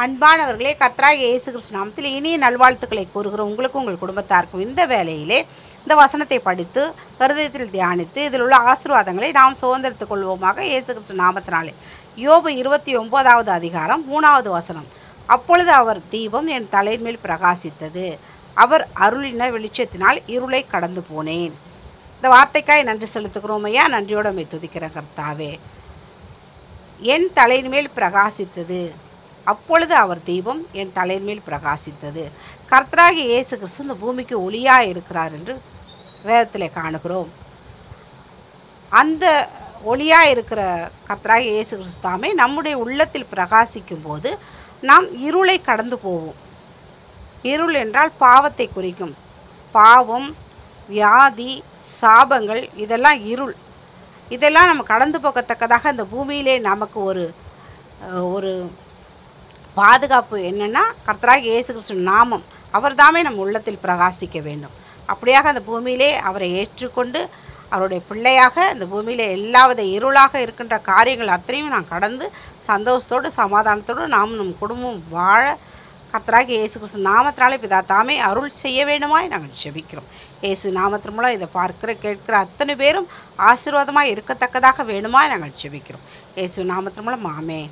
அன்பானவர்களே கத்ரா இயேசு கிறிஸ்து நாமத்தில் இனிய நல்வாழ்த்துக்களை கூறுகிற உங்களுக்கும் உங்கள் குடும்பத்தாருக்கும் இந்த வேலையிலே இந்த வசனத்தை படித்து கருதயத்தில் தியானித்து இதில் உள்ள ஆசீர்வாதங்களை நாம் சுதந்திரத்துக் கொள்வோமாக இயேசு கிறிஸ்து நாமத்தினாலே. யோபு இருபத்தி ஒம்போதாவது அதிகாரம் மூணாவது வசனம். அப்பொழுது அவர் தீபம் என் தலையின் மேல் பிரகாசித்தது. அவர் அருளின வெளிச்சத்தினால் இருளை கடந்து போனேன். இந்த வார்த்தைக்காய் நன்றி செலுத்துகிறோம் ஐயா. நன்றியோடு துதிக்கிற கர்த்தாவே. என் தலையின் மேல் பிரகாசித்தது. அப்பொழுது அவர் தெய்வம் என் தலையின் மேல் பிரகாசித்தது. கர்த்தராகி இயேசு கிறிஸ்து இந்த பூமிக்கு ஒளியாக இருக்கிறார் என்று வேதத்தில் காணுகிறோம். அந்த ஒளியாக இருக்கிற கர்த்தராகி இயேசு கிறிஸ்து தாமே நம்முடைய உள்ளத்தில் பிரகாசிக்கும் போது நாம் இருளை கடந்து போவோம். இருள் என்றால் பாவத்தை குறிக்கும். பாவம் வியாதி சாபங்கள் இதெல்லாம் இருள். இதெல்லாம் நம்ம கடந்து போகத்தக்கதாக இந்த பூமியிலே நமக்கு ஒரு ஒரு பாதுகாப்பு என்னென்னா கர்த்தராக இயேசு கிறிஸ்து நாமம். அவர் தாமே நம் உள்ளத்தில் பிரகாசிக்க வேண்டும். அப்படியாக அந்த பூமியிலே அவரை ஏற்றுக்கொண்டு அவருடைய பிள்ளையாக இந்த பூமியிலே எல்லாவித இருளாக இருக்கின்ற காரியங்கள் அத்தனையும் நான் கடந்து சந்தோஷத்தோடு சமாதானத்தோடு நாம் நம் குடும்பம் வாழ கர்த்தராக இயேசு கிறிஸ்து நாமத்தினாலே பிதா தாமே அருள் செய்ய வேண்டுமாய் நாங்கள் ஜெபிக்கிறோம். இயேசு நாமத்தின் மூலம் இதை பார்க்கிற கேட்கிற அத்தனை பேரும் ஆசீர்வாதமாக இருக்கத்தக்கதாக வேணுமாய் நாங்கள் ஜெபிக்கிறோம். இயேசு நாமத்தின் மூலம் மாமே